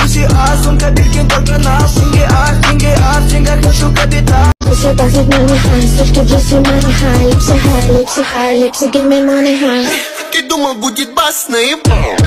pussy ass und Kadirkin только нас Деньги ас, деньги ас, деньгах хочу капитал Pussy doesn't money high, switch to juicy money high Липси high, липси high, липси give me money high Ты думал будет бас наебал